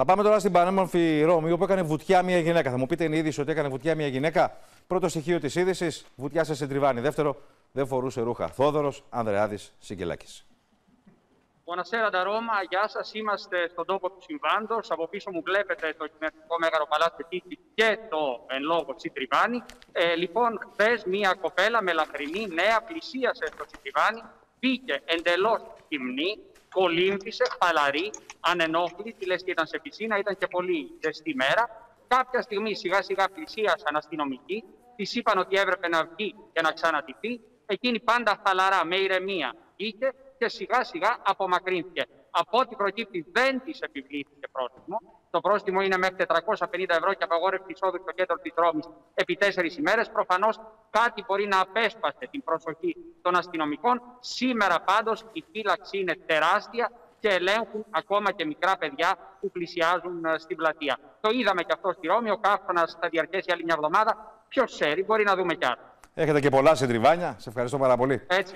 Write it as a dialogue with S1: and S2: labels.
S1: Θα πάμε τώρα στην πανέμορφη Ρώμη, όπου έκανε βουτιά μια γυναίκα. Θα μου πείτε, είναι είδηση ότι έκανε βουτιά μια γυναίκα; Πρώτο στοιχείο της είδησης, βουτιά σε τριβάνι. Δεύτερο, δεν φορούσε ρούχα. Θόδωρος Ανδρεάδης Σιγκελάκη.
S2: Buonasera da Roma, γεια σας. Είμαστε στον τόπο του συμβάντος. Από πίσω μου βλέπετε το κοινωνικό μέγαρο παλάτι Τύχη και το εν λόγω Τσιτριβάνι. Ε, λοιπόν, χθες μία κοπέλα με λαχρινή νέα πλησίασε στο Τσιτριβάνι, μπήκε εντελώς γυμνή, κολύμφησε, χαλαρή, ανενόχλητη, λες και ήταν σε πισίνα, ήταν και πολύ ζεστή μέρα. Κάποια στιγμή σιγά σιγά πλησίασαν αστυνομικοί, της είπαν ότι έπρεπε να βγει και να ξανατυπεί. Εκείνη πάντα χαλαρά, με ηρεμία είχε και σιγά σιγά απομακρύνθηκε. Από ό,τι προκύπτει δεν της επιβλήθηκε πρόστιμο. Το πρόστιμο είναι μέχρι 450 ευρώ και απαγόρευση εισόδου στο κέντρο της Ρώμης επί τέσσερις ημέρες. Προφανώς κάτι μπορεί να απέσπασε την προσοχή των αστυνομικών. Σήμερα πάντως η φύλαξη είναι τεράστια και ελέγχουν ακόμα και μικρά παιδιά που πλησιάζουν ε, στην πλατεία. Το είδαμε και αυτό στη Ρώμη. Ο κάφωνας θα διαρκέσει άλλη μια εβδομάδα. Ποιος ξέρει, μπορεί να δούμε κι άλλο.
S1: Έχετε και πολλά συντριβάνια. Σε ευχαριστώ πάρα πολύ.
S2: Έτσι.